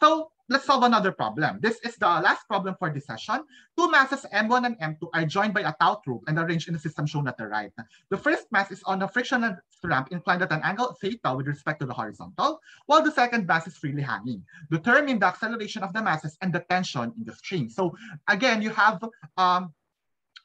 So let's solve another problem. This is the last problem for this session. Two masses M1 and M2 are joined by a taut rope and arranged in the system shown at the right. The first mass is on a frictional ramp inclined at an angle theta with respect to the horizontal, while the second mass is freely hanging. Determine the acceleration of the masses and the tension in the string. So again, you have um,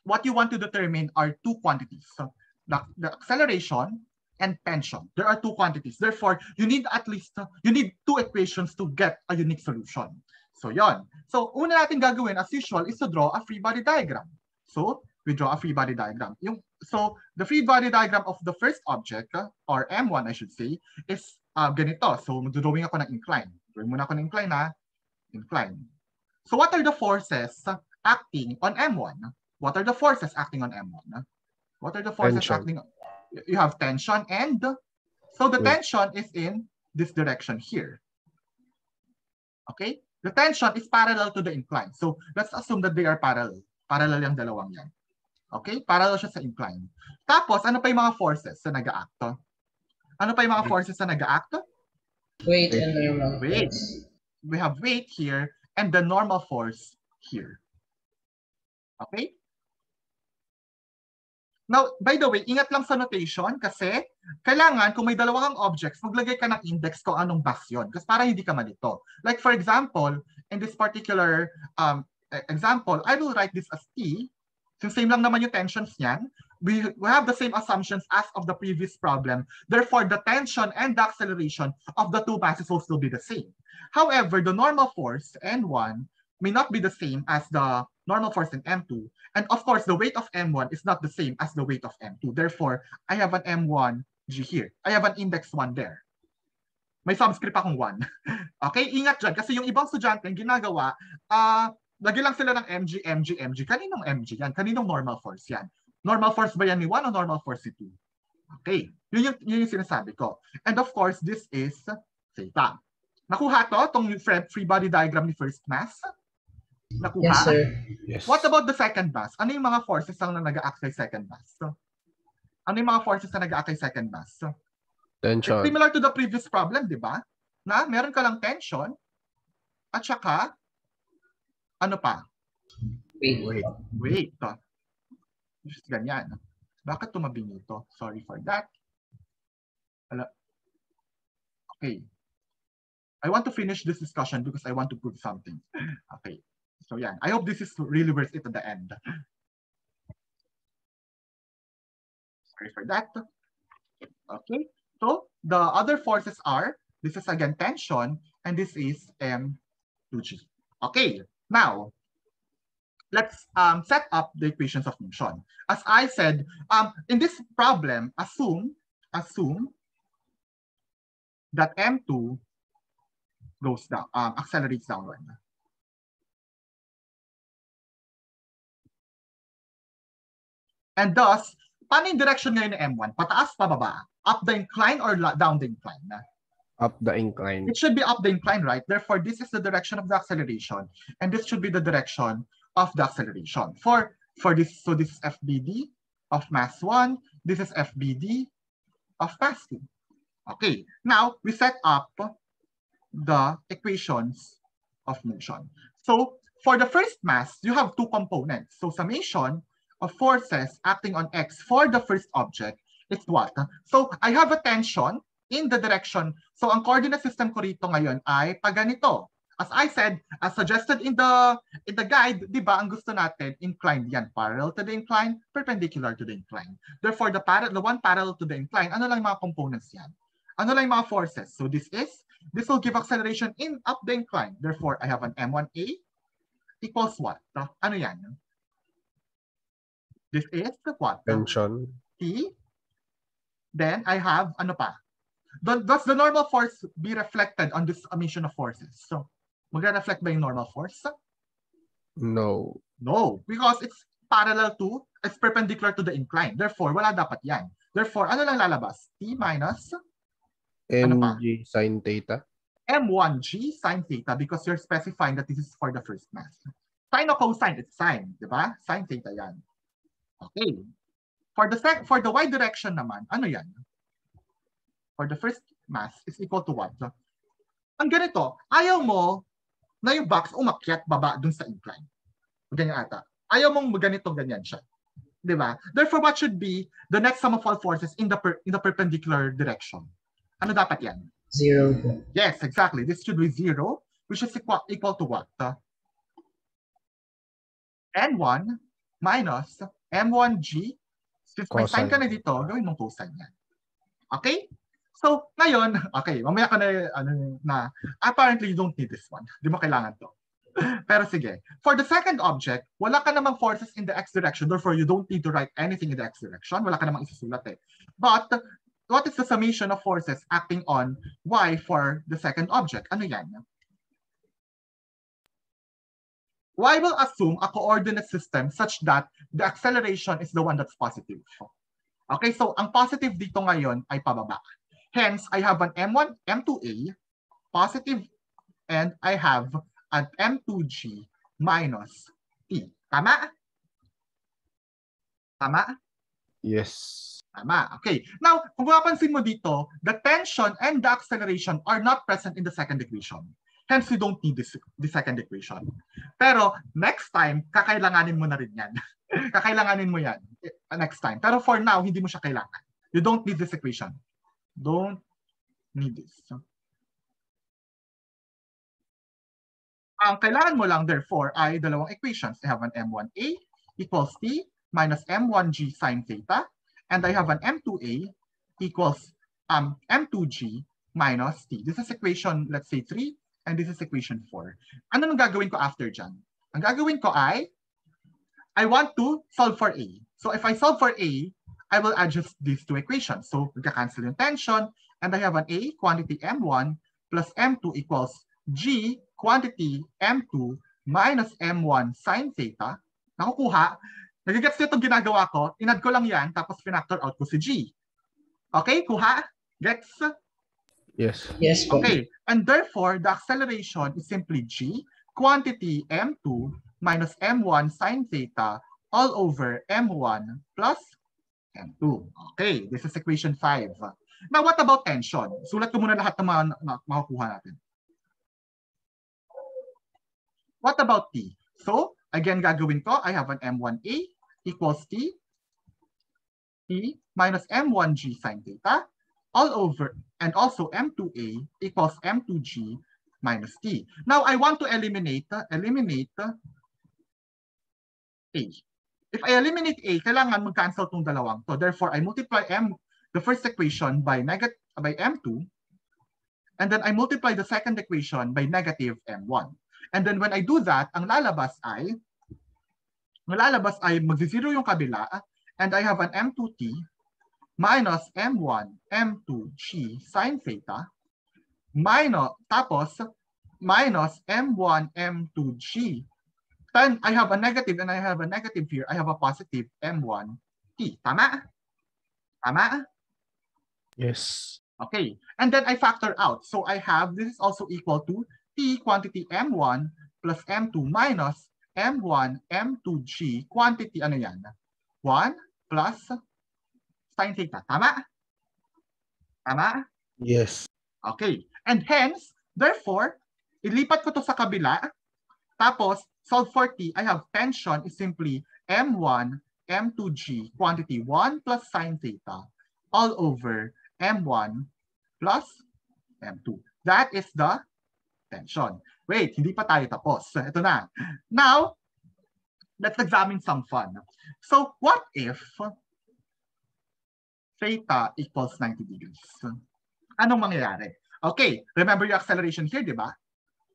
what you want to determine are two quantities. So the, the acceleration and pension. There are two quantities. Therefore, you need at least, you need two equations to get a unique solution. So yon. So una natin gagawin as usual is to draw a free body diagram. So we draw a free body diagram. Yung, so the free body diagram of the first object, or M1 I should say, is uh, ganito. So mag-drawing ako ng incline. Drawing muna ako ng incline ha. Incline. So what are the forces acting on M1? What are the forces acting on M1? What are the forces Tension. acting on you have tension and so the tension is in this direction here. Okay? The tension is parallel to the incline. So let's assume that they are parallel. Parallel yung dalawang yan. Okay? Parallel siya sa incline. Tapos, ano pa yung mga forces na nag-act? Ano pa yung mga forces na nag-act? Weight and normal uh, weight. We have weight here and the normal force here. Okay? Now, by the way, ingat lang sa notation kasi kailangan kung may dalawa kang objects, maglagay ka ng index kung anong bus yun. Kasi para hindi ka malito. Like for example, in this particular um, e, example, I will write this as T. Since same lang naman yung tensions niyan, we, we have the same assumptions as of the previous problem. Therefore, the tension and the acceleration of the two masses will still be the same. However, the normal force, N1, may not be the same as the normal force in M2. And of course, the weight of M1 is not the same as the weight of M2. Therefore, I have an M1 G here. I have an index 1 there. May subscript akong 1. okay, ingat dyan. Kasi yung ibang estudyante, yung ginagawa, uh, lagi lang sila ng MG, MG, MG. Kaninong MG yan? Kaninong normal force yan? Normal force ba yan ni 1 o normal force ni 2? Okay, yun yung, yun yung sinasabi ko. And of course, this is theta. Nakuha to, itong free body diagram ni first mass. Nakuha? Yes, sir. Yes. What about the second bus? Ano yung mga forces ang nag-act kay second bus? So, ano yung mga forces na nag-act kay second bus? So, tension. Similar to the previous problem, di ba? Na meron ka lang tension at saka ano pa? Wait. Wait. Wait. Just ganyan. Bakit tumabi nito? Sorry for that. Ala. Okay. I want to finish this discussion because I want to prove something. Okay. So yeah, I hope this is really worth it at the end. Sorry for that. Okay, so the other forces are, this is again tension, and this is M2G. Okay, now, let's um, set up the equations of motion. As I said, um, in this problem, assume, assume that M2 goes down, um, accelerates downward. And thus, paano yung direction ngayon ng M1? Pataas, pababa? Up the incline or down the incline? Up the incline. It should be up the incline, right? Therefore, this is the direction of the acceleration. And this should be the direction of the acceleration. For, for this, so this is FBD of mass 1. This is FBD of mass 2. Okay, now we set up the equations of motion. So for the first mass, you have two components. So summation of forces acting on X for the first object is what? So, I have a tension in the direction. So, ang coordinate system ko rito ngayon ay pag ganito. As I said, as suggested in the in the guide, di ba, ang gusto natin, inclined yan. Parallel to the incline, perpendicular to the incline. Therefore, the, para, the one parallel to the incline, ano lang mga components yan? Ano lang mga forces? So, this is, this will give acceleration in up the incline. Therefore, I have an M1A equals what? Ano yan? This is the what? Tension. T. Then I have, ano pa? Does the normal force be reflected on this emission of forces? So, magre-reflect ba yung normal force? No. No, because it's parallel to, it's perpendicular to the incline. Therefore, wala dapat yan. Therefore, ano lang lalabas? T minus? Mg sine theta? M1G sine theta because you're specifying that this is for the first mass. Sine o cosine? It's sine, di ba? Sine theta yan. Okay. For the sec for the y direction naman, ano yan? For the first mass is equal to what? ang ganito, ayaw mo na yung box umakyat baba dun sa incline. Ganyan ata. Ayaw mong ganito, ganyan siya. Di ba? Therefore, what should be the next sum of all forces in the per, in the perpendicular direction? Ano dapat yan? Zero. Yes, exactly. This should be zero, which is equal, equal to what? N1 minus M1G. Since may sign Cosine. ka na dito, gawin mong cosine yan. Okay? So, ngayon, okay, mamaya ka na, ano, na, apparently you don't need this one. Di mo kailangan to. Pero sige, for the second object, wala ka namang forces in the x direction, therefore you don't need to write anything in the x direction. Wala ka namang isusulat eh. But, what is the summation of forces acting on y for the second object? Ano yan? Y will assume a coordinate system such that the acceleration is the one that's positive. Okay, so ang positive dito ngayon ay pababa. Hence, I have an M1, M2A, positive, and I have an M2G minus T. Tama? Tama? Yes. Tama. Okay. Now, kung mapapansin mo dito, the tension and the acceleration are not present in the second equation. Hence, you don't need this, the second equation. Pero, next time, kakailanganin mo na rin yan. kakailanganin mo yan eh, next time. Pero for now, hindi mo siya kailangan. You don't need this equation. Don't need this. Ang kailangan mo lang, therefore, ay dalawang equations. I have an M1A equals T minus M1G sine theta. And I have an M2A equals um, M2G minus T. This is equation, let's say, 3. And this is equation 4. Ano nang gagawin ko after dyan? Ang gagawin ko ay, I want to solve for A. So if I solve for A, I will adjust these two equations. So magka-cancel yung tension, and I have an A, quantity M1, plus M2 equals G, quantity M2, minus M1 sine theta. Nakukuha. Nagigets nyo itong ginagawa ko, inad ko lang yan, tapos pinactor out ko si G. Okay, kuha? Gets? Yes. Yes po. Okay, and therefore, the acceleration is simply G, quantity M2 minus M1 sine theta all over M1 plus M2. Okay, this is equation 5. Now, what about tension? Sulat ko muna lahat ng mga na- makukuha natin. What about T? So, again, gagawin ko, I have an M1A equals T, T minus M1G sine theta all over, and also M2A equals M2G minus T. Now, I want to eliminate, eliminate A. If I eliminate A, kailangan mag-cancel tong dalawang to. Therefore, I multiply M, the first equation by negative by M2, and then I multiply the second equation by negative M1. And then when I do that, ang lalabas ay, ang lalabas ay magzi-zero yung kabila, and I have an M2T minus M1, M2G sine theta, minus, tapos, minus M1, M2G. Then I have a negative and I have a negative here. I have a positive M1T. Tama? Tama? Yes. Okay. And then I factor out. So I have, this is also equal to T quantity M1 plus M2 minus M1, M2G quantity, ano yan? 1 plus sine theta. Tama? Tama? Yes. Okay. And hence, therefore, ilipat ko to sa kabila. Tapos, solve for T, I have tension is simply M1, M2G, quantity 1 plus sine theta, all over M1 plus M2. That is the tension. Wait, hindi pa tayo tapos. Ito na. Now, let's examine some fun. So, what if theta equals 90 degrees? Anong mangyayari? Okay, remember your acceleration here, di ba?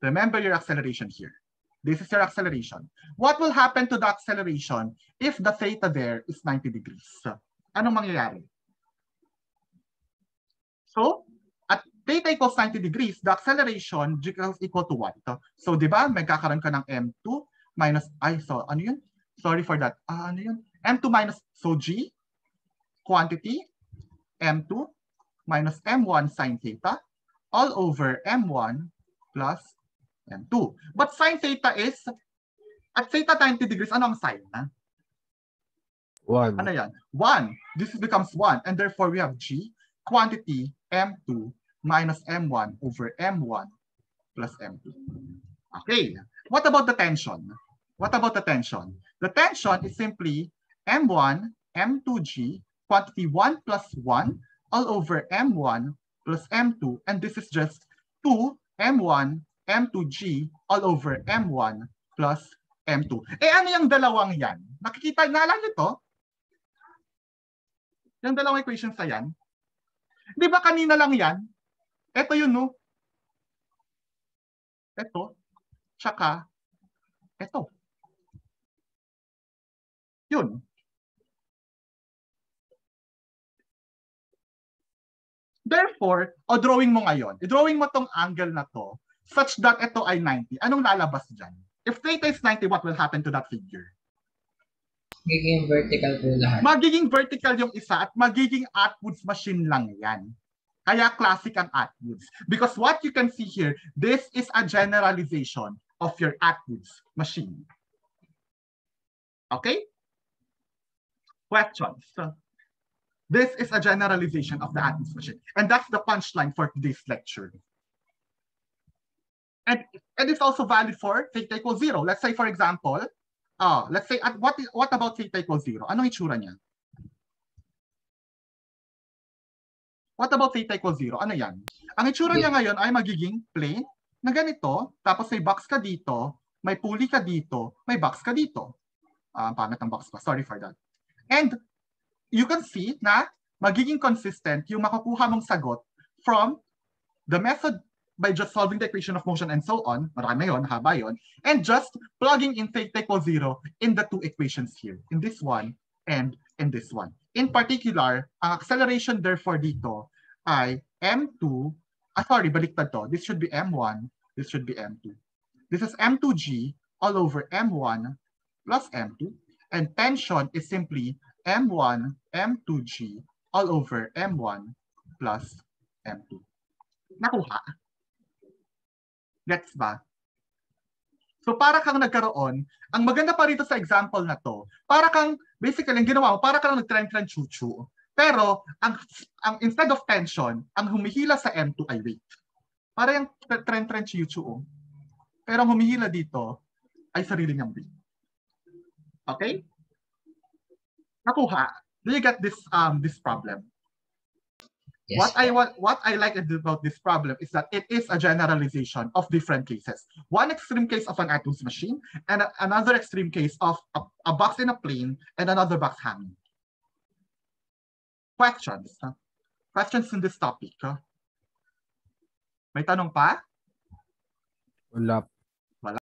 Remember your acceleration here. This is your acceleration. What will happen to the acceleration if the theta there is 90 degrees? Anong mangyayari? So, at theta equals 90 degrees, the acceleration is equal to what? So, di ba, magkakaroon ka ng M2 minus, ay, so, ano yun? Sorry for that. Ah, ano yun? M2 minus, so G, quantity, M2 minus M1 sine theta, all over M1 plus M2. But sine theta is, at theta 90 degrees, ano ang sine? Ha? One. Ano yan? 1. This becomes 1. And therefore, we have G, quantity M2 minus M1 over M1 plus M2. Okay. What about the tension? What about the tension? The tension is simply M1, M2G, quantity 1 plus 1 all over M1 plus M2. And this is just 2 M1, M2G all over M1 plus M2. Eh ano yung dalawang yan? Nakikita, naalala nyo to? Yung dalawang equations na yan? Di ba kanina lang yan? Ito yun, no? Ito. Tsaka, ito. Yun. Therefore, o drawing mo ngayon, i-drawing mo tong angle na to such that ito ay 90. Anong lalabas dyan? If theta is 90, what will happen to that figure? Magiging vertical po lahat. Magiging vertical yung isa at magiging Atwood's machine lang yan. Kaya classic ang Atwood's. Because what you can see here, this is a generalization of your Atwood's machine. Okay? Questions? This is a generalization of the Atwood's machine. And that's the punchline for today's lecture. And, and it's also valid for theta equals zero. Let's say, for example, uh, let's say, at what, what about theta equals zero? Anong itsura niya? What about theta equals zero? Ano yan? Ang itsura niya ngayon ay magiging plane na ganito, tapos may box ka dito, may pulley ka dito, may box ka dito. Ah, pangit ang box ko. Sorry for that. And you can see na magiging consistent yung makukuha mong sagot from the method by just solving the equation of motion and so on, marami yun, haba yun, and just plugging in theta equals zero in the two equations here, in this one and in this one. In particular, ang acceleration therefore dito ay m2, ah sorry, baliktad to. This should be m1, this should be m2. This is m2g all over m1 plus m2, and tension is simply m1, m2g all over m1 plus m2. Nakuha? Gets ba? So para kang nagkaroon, ang maganda pa rito sa example na to, para kang, basically, ang ginawa mo, para kang nag-trend-trend chuchu. Pero, ang, ang instead of tension, ang humihila sa M2 ay weight. Para yung trend-trend chuchu. Oh. Pero ang humihila dito ay sarili niyang weight. Okay? Nakuha? Do you get this um this problem? Yes. What I want, what I like about this problem is that it is a generalization of different cases. One extreme case of an Atwood's machine, and a, another extreme case of a, a box in a plane and another box hanging. Questions? huh? Questions in this topic? huh? May tanong pa? Wala